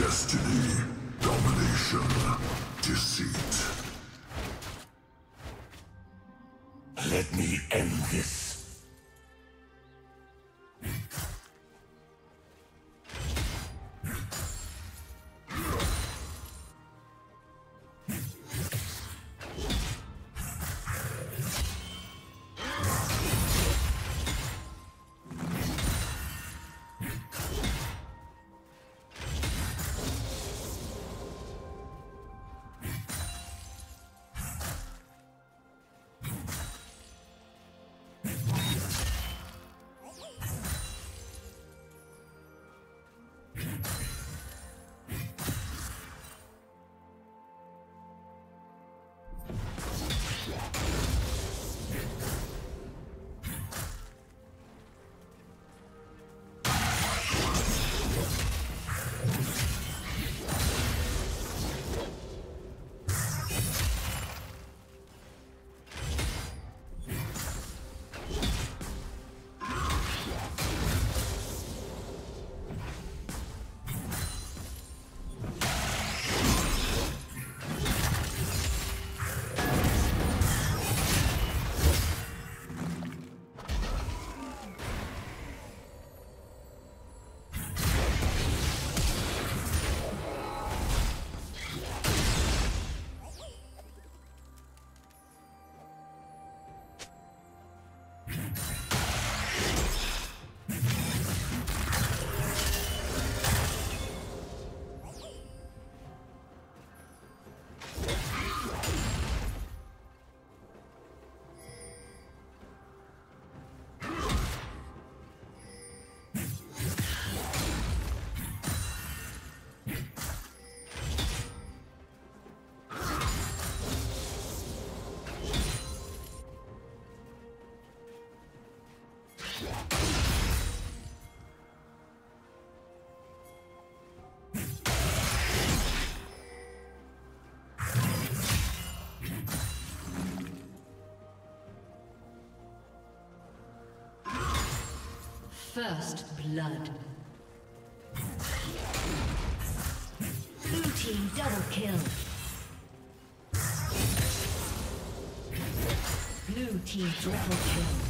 Destiny, domination, deceit. Let me end this. First blood. Blue team double kill. Blue team triple kill.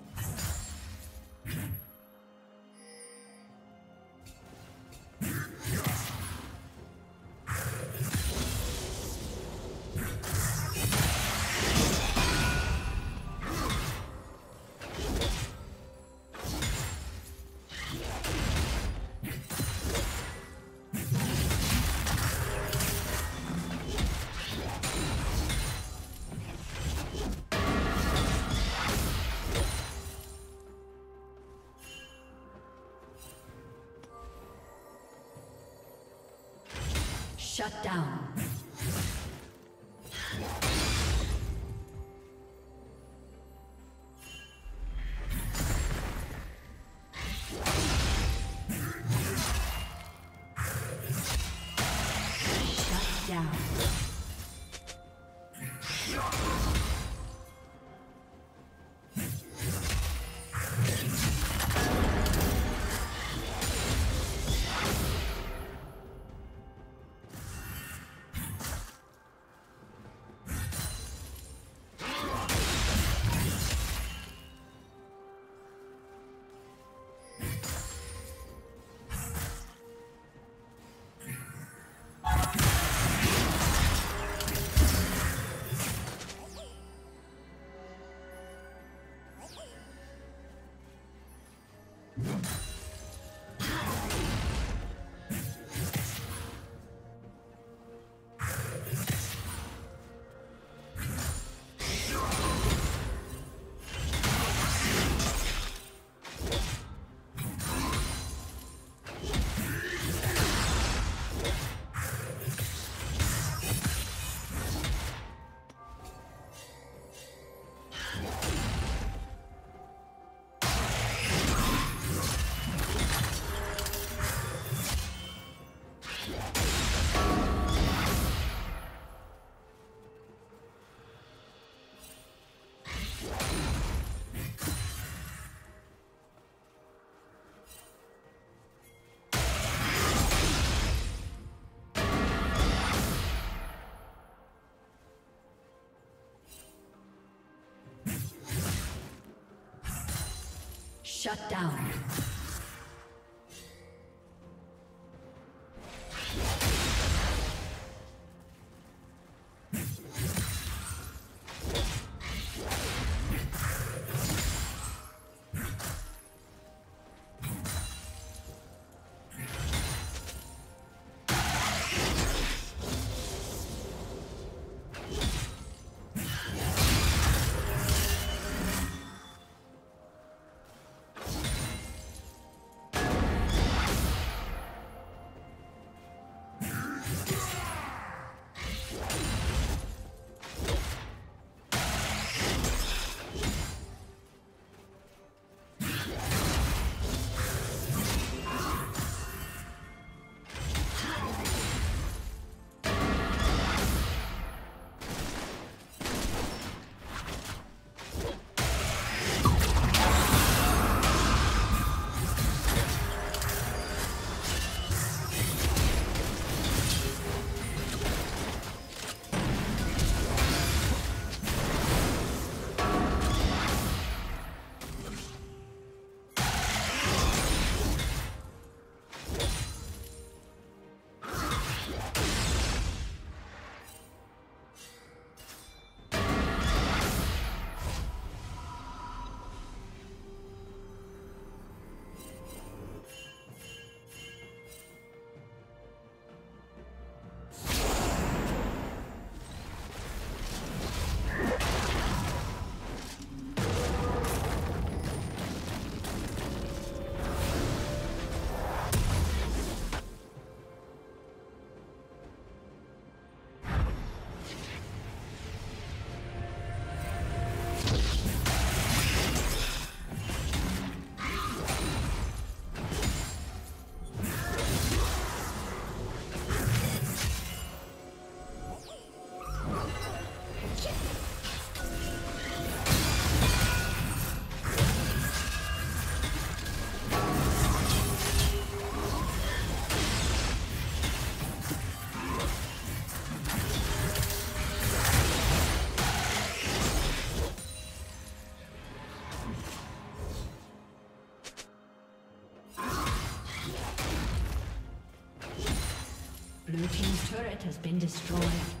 Shut down. Has been destroyed.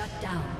Shut down.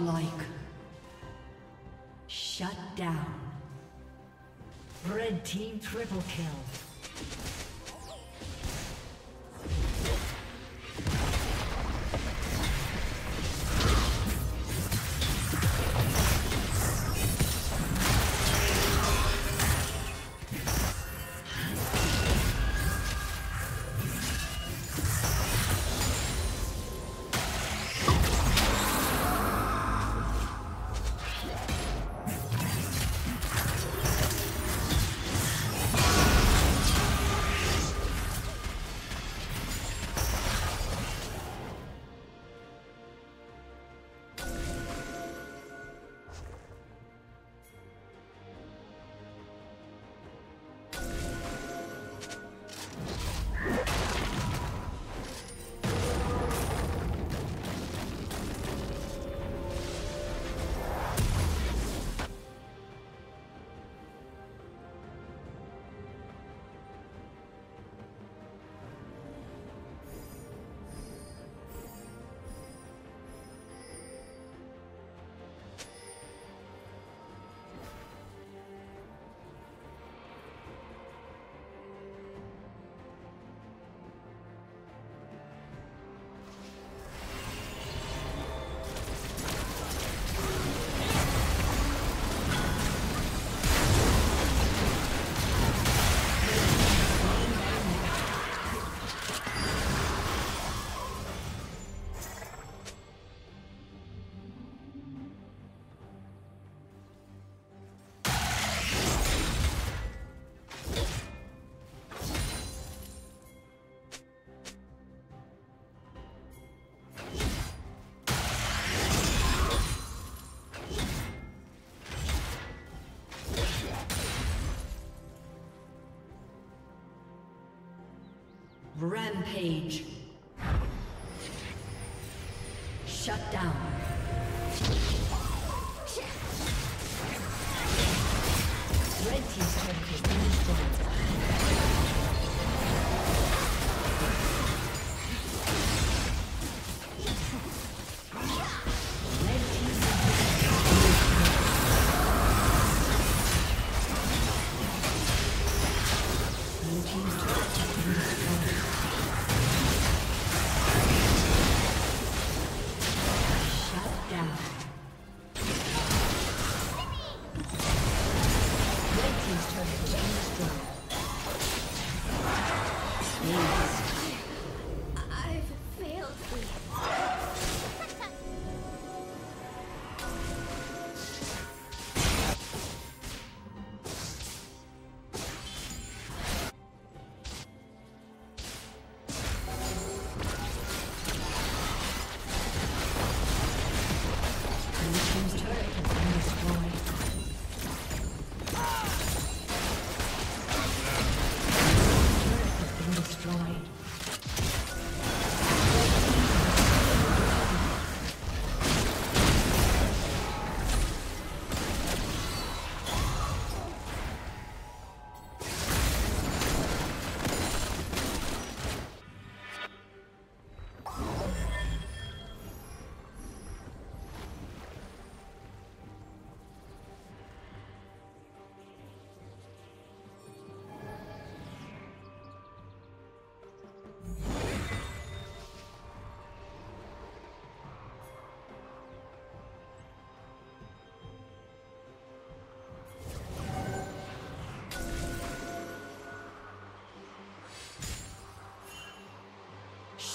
godlike. Shut down. Red team triple kill. Rampage.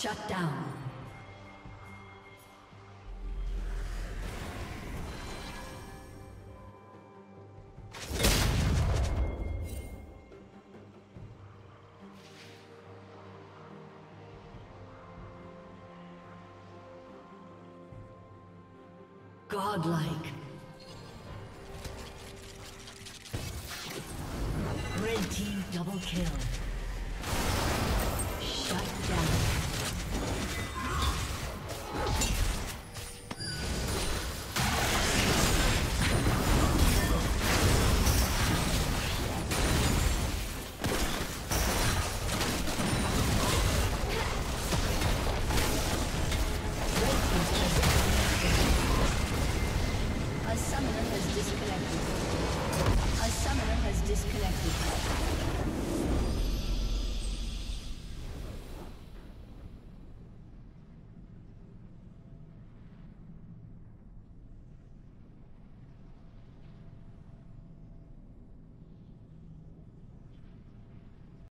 Shut down. Godlike. Red team double kill.